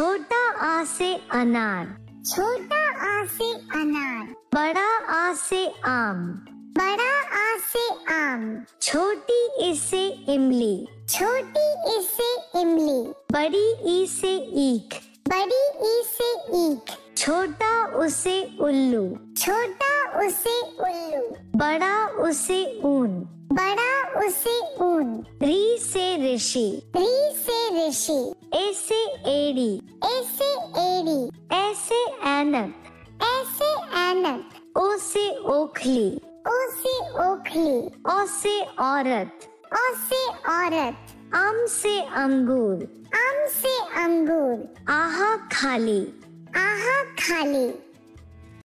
छोटा आ से अनार। छोटा आ से अनार। बड़ा आ से आम। बड़ा आ से आम। छोटी ई से इमली। छोटी ई से इमली। बड़ी ई से ईख। बड़ी ई से ईख। छोटा उसे उल्लू। छोटा उसे उल्लू। बड़ा उसे ऊन। बड़ा उसे ऊन। री से ऋषि। री से ऋषि। ए से एड़ी। ऐसे एड़ी। ऐसे ऐनक ऐसे ऐनक ओ से ओखली। ओ से ओखली। औ से औरत। ओ से औरत। आम से अंगूर। आम से अंगूर। आहा खाली। आहा खाली।